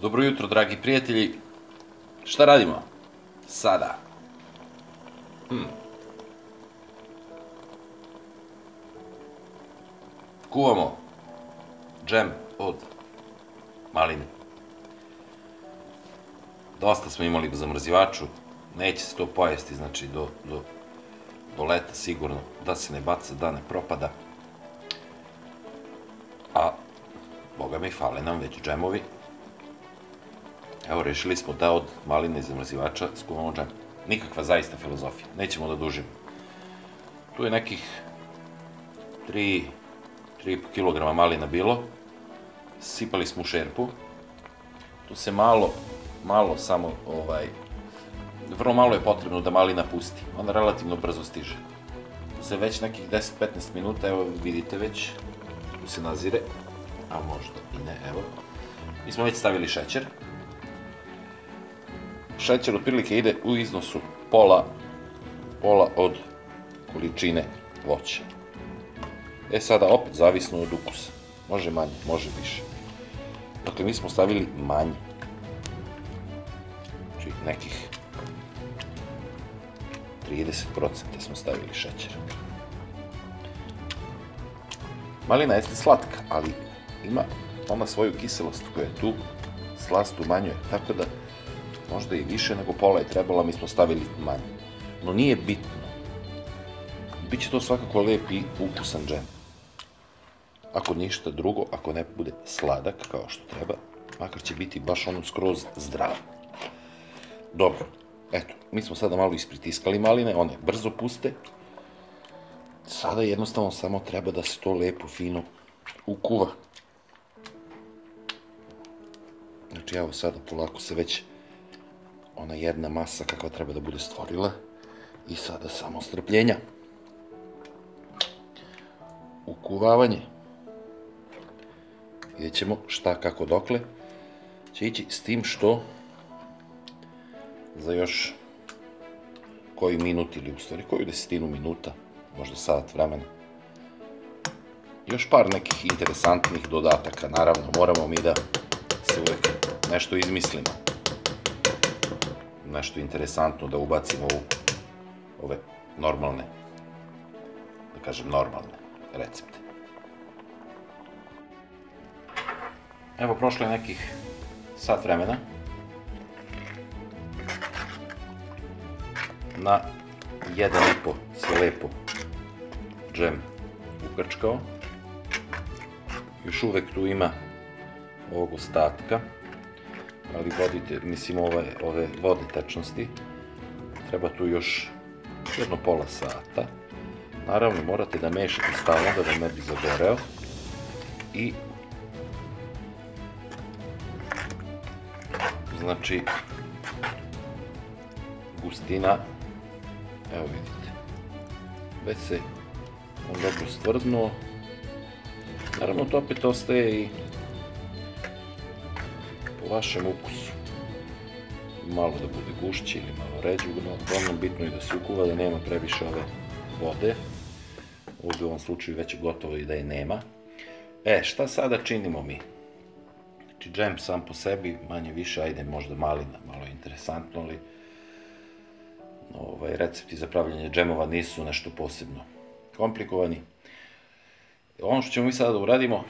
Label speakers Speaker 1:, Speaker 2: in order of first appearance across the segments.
Speaker 1: Dobro jutro, dragi prijatelji. Šta radimo? Sada. Hmm. Kuvamo džem od maline. Dosta smo imali u zamrzivaču. Neće se to pojesti, znači do, do, do leta sigurno. Da se ne baca, da ne propada. A, boga mi, fale nam već džemovi. Evo, rešili smo da od maline i zamrzivača skuvamo džem. Nikakva zaista filozofija. Nećemo da dužimo. Tu je nekih 3, 3,5 kg malina bilo. Sipali smo u šerpu. Tu se malo, malo samo, ovaj, vrlo malo je potrebno da malina pusti. Ona relativno brzo stiže. Tu se već nekih 10-15 minuta, evo vidite već, tu se nazire, a možda i ne, evo. Mi smo već stavili šećer. Šećer otprilike ide u iznosu pola, pola od količine voća. E sada opet zavisno od ukusa. Može manje, može više. Dakle, mi smo stavili manje. Znači, nekih 30% smo stavili šećera. Malina jeste slatka, ali ima ona svoju kiselost koja tu, slast umanjuje, tako da možda i više nego pola je trebala, mi smo stavili manje. No nije bitno. Biće to svakako lep i ukusan džem. Ako ništa drugo, ako ne bude sladak kao što treba, makar će biti baš ono skroz zdrav. Dobro, eto, mi smo sada malo ispritiskali maline, one brzo puste. Sada jednostavno samo treba da se to lepo, fino ukuva. Znači, evo sada polako se već ona jedna masa kakva treba da bude stvorila. I sada samo strpljenja. Ukuvavanje. Vidjet ćemo šta, kako, dokle. Će ići s tim što za još koji minut ili u stvari koju desetinu minuta, možda sat vremena. Još par nekih interesantnih dodataka, naravno moramo mi da se uvek nešto izmislimo. Nešto interesantno da ubacimo u ove normalne, da kažem normalne recepte. Evo, prošlo je nekih sat vremena. Na 1,5 se lepo džem ukrčkao. Još uvek tu ima ovog ostatka, ali vodite, mislim ove, ove vode tečnosti. Treba tu još jedno pola sata. Naravno, morate da mešate stalno da vam ne bi zagoreo. I znači gustina evo vidite već se on dobro stvrdnuo naravno to opet ostaje i vašem ukusu. Malo da bude gušći ili malo ređu no uglavnom bitno je da se ukuva da nema previše ove vode. Ovdje u ovom slučaju već je gotovo i da je nema. E šta sada činimo mi? Znači, džem sam po sebi, manje više, ajde, možda malina, malo je interesantno, ali ovaj, recepti za pravljanje džemova nisu nešto posebno komplikovani. Ono što ćemo mi sada da uradimo,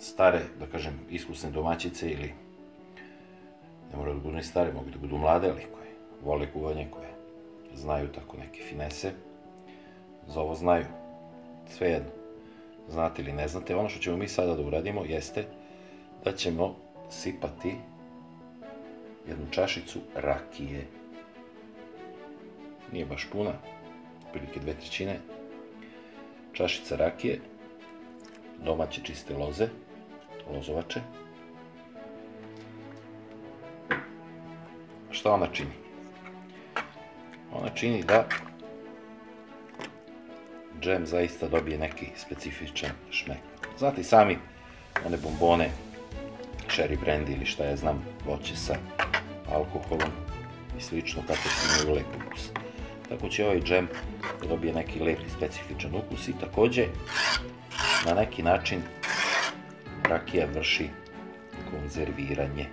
Speaker 1: stare, da kažem, iskusne domaćice ili ne moraju da budu ni stare, mogu da budu mlade, ali koje vole kuvanje, koje znaju tako neke finese, za ovo znaju, svejedno, znate ili ne znate, ono što ćemo mi sada da uradimo jeste da ćemo sipati jednu čašicu rakije. Nije baš puna, prilike dve trećine. Čašica rakije, domaće čiste loze, lozovače. Šta ona čini? Ona čini da džem zaista dobije neki specifičan šmek. Znate sami one bombone cherry brandy ili šta ja znam, voće sa alkoholom i slično kako se imaju lep ukus. Tako će ovaj džem da dobije neki lep i specifičan ukus i takođe na neki način rakija vrši konzerviranje.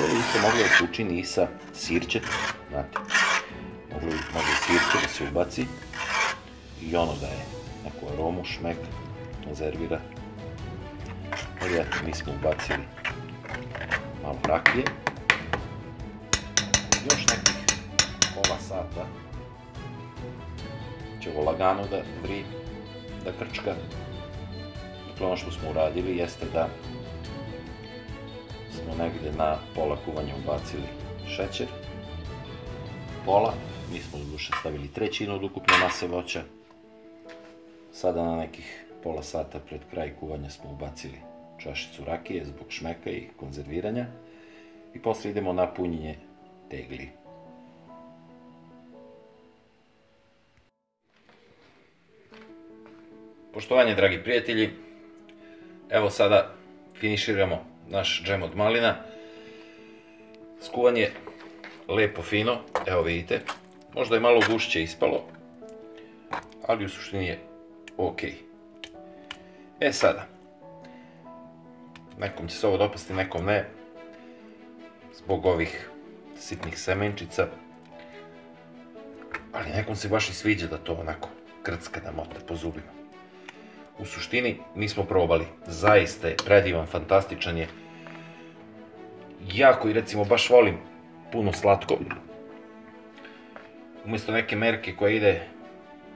Speaker 1: To isto moglo da se učini i sa sirćetom, znate. Moglo bi, može sirće da se ubaci i ono da je neku aromu, šmek, konzervira. Ali eto, mi smo ubacili malo rakije. Još nekih pola sata će ovo lagano da vri, da krčka. Dakle, ono što smo uradili jeste da smo negde na pola kuvanja ubacili šećer, pola, mi smo duše stavili trećinu od ukupne mase voća. Sada na nekih pola sata pred kraj kuvanja smo ubacili čašicu rakije zbog šmeka i konzerviranja i posle idemo na punjenje tegli. Poštovanje, dragi prijatelji, evo sada finiširamo naš džem od malina. Skuvan je lepo fino, evo vidite. Možda je malo gušće ispalo, ali u suštini je ok. E sada, nekom će se ovo dopasti, nekom ne, zbog ovih sitnih semenčica, ali nekom se baš i sviđa da to onako krcka da mota po zubima. U suštini, mi smo probali, zaista je predivan, fantastičan je. Jako i recimo baš volim puno slatko. Umjesto neke merke koja ide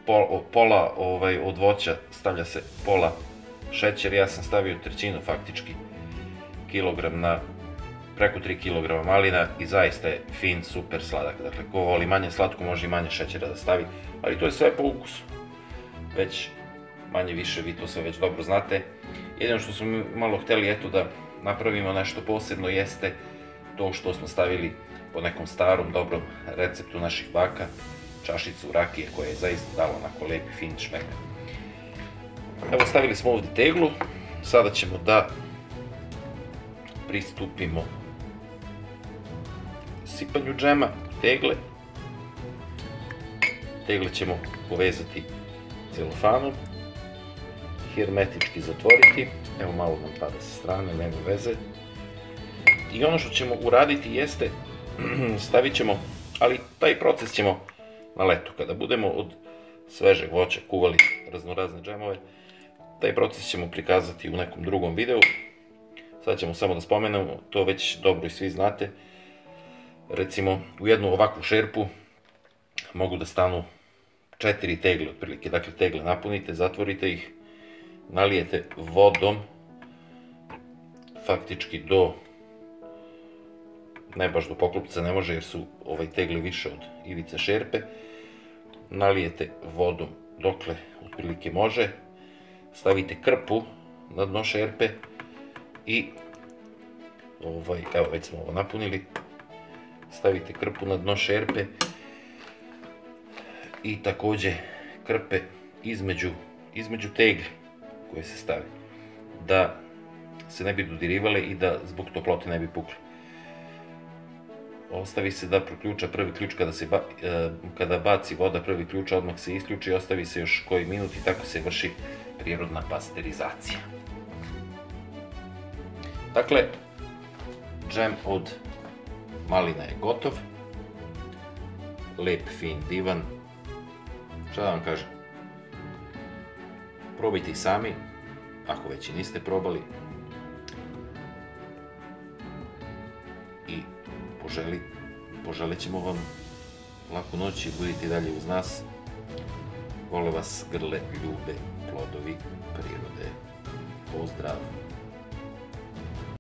Speaker 1: pol, pola ovaj, od voća, stavlja se pola šećer, ja sam stavio trećinu faktički kilogram na preko 3 kg malina i zaista je fin, super sladak. Dakle, ko voli manje slatko može i manje šećera da stavi, ali to je sve po ukusu. Već manje više vi to sve već dobro znate. Jedino što smo malo hteli eto da napravimo nešto posebno jeste to što smo stavili po nekom starom dobrom receptu naših baka čašicu rakije koja je zaista dala onako lep fin šmek. Evo stavili smo ovdje teglu, sada ćemo da pristupimo sipanju džema, tegle. Tegle ćemo povezati celofanom hermetički zatvoriti. Evo malo nam pada sa strane, nema veze. I ono što ćemo uraditi jeste, stavit ćemo, ali taj proces ćemo na letu. Kada budemo od svežeg voća kuvali raznorazne džemove, taj proces ćemo prikazati u nekom drugom videu. Sad ćemo samo da spomenemo, to već dobro i svi znate. Recimo, u jednu ovakvu šerpu mogu da stanu četiri tegle otprilike. Dakle, tegle napunite, zatvorite ih, nalijete vodom faktički do ne baš do poklopca ne može jer su ovaj tegli više od ivice šerpe nalijete vodom dokle otprilike može stavite krpu na dno šerpe i ovaj, evo već smo ovo napunili stavite krpu na dno šerpe i takođe krpe između, između tegli koje se stavi, da se ne bi dodirivale i da zbog toplote ne bi pukle. Ostavi se da proključa prvi ključ kada, se ba, e, kada baci voda prvi ključ, odmah se isključi i ostavi se još koji minut i tako se vrši prirodna pasterizacija. Dakle, džem od malina je gotov. Lep, fin, divan. Šta da vam kažem? Probajte i sami, ako već i niste probali. I poželi, poželit ćemo vam laku noć i budite dalje uz nas. Vole vas grle, ljube, plodovi prirode. Pozdrav!